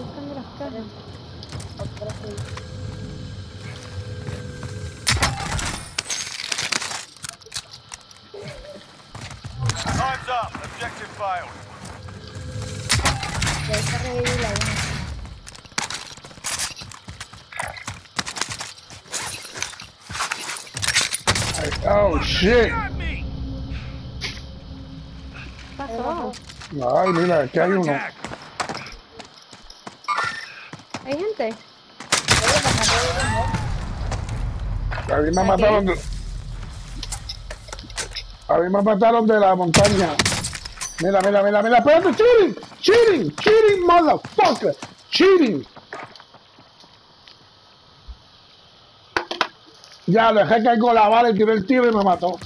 tem câmera, cara. Agora foi. Time's up. Objective failed. Ya está revivida la. Oh shit! passou. Ay, mira, aquí hay. ¿Hay gente? A mí me mataron de... A mí me mataron de la montaña. Mira, mira, mira, mira, espérate, cheating, cheating, cheating, motherfucker, cheating. Ya, dejé caer con la bala y tiré el tiro y me mató.